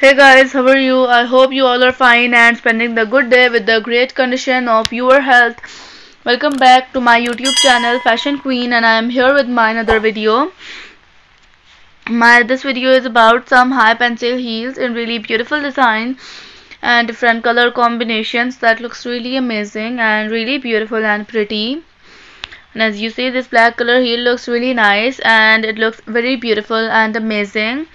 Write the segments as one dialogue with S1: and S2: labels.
S1: Hey guys, how are you? I hope you all are fine and spending the good day with the great condition of your health. Welcome back to my YouTube channel Fashion Queen and I am here with my another video. My this video is about some high pencil heels in really beautiful design and different color combinations that looks really amazing and really beautiful and pretty. And as you see this black color heel looks really nice and it looks very beautiful and amazing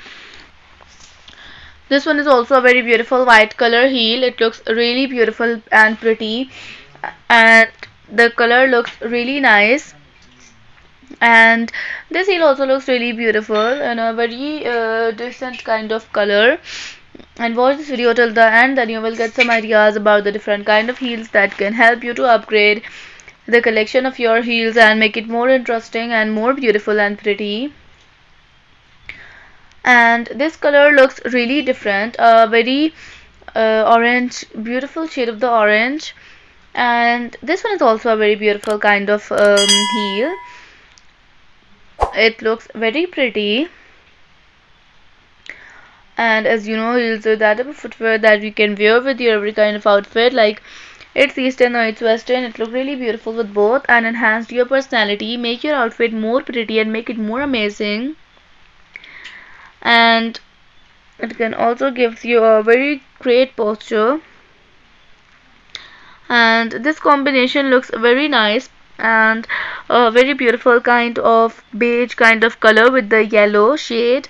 S1: this one is also a very beautiful white color heel. It looks really beautiful and pretty. And the color looks really nice. And this heel also looks really beautiful and a very uh, decent kind of color. And watch this video till the end then you will get some ideas about the different kind of heels that can help you to upgrade the collection of your heels and make it more interesting and more beautiful and pretty and this color looks really different. A very uh, orange beautiful shade of the orange. And this one is also a very beautiful kind of um, heel. It looks very pretty. And as you know heels are that type of footwear that you can wear with your every kind of outfit. Like it's eastern or it's western it looks really beautiful with both. And enhance your personality make your outfit more pretty and make it more amazing and it can also gives you a very great posture. And this combination looks very nice and a very beautiful kind of beige kind of color with the yellow shade.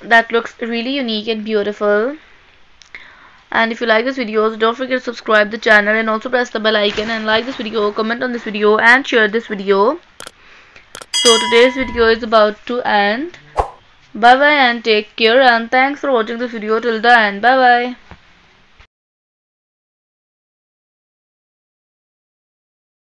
S1: That looks really unique and beautiful. And if you like this video don't forget to subscribe the channel and also press the bell icon and like this video comment on this video and share this video. So today's video is about to end Bye bye and take care and thanks for watching this video till the end. Bye bye.